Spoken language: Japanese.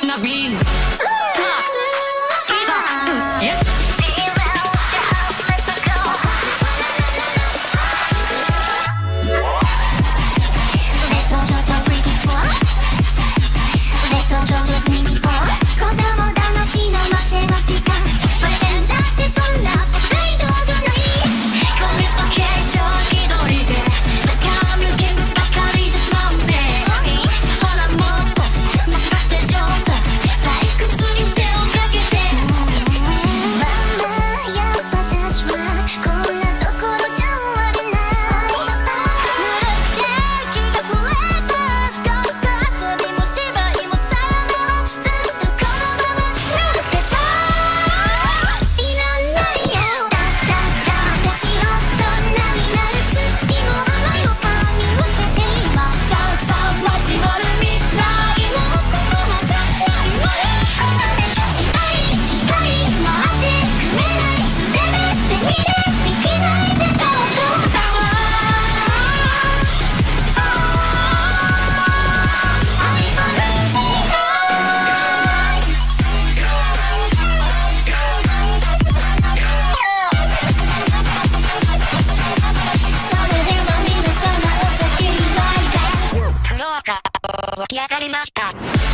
na, na, na 湧き上がりました。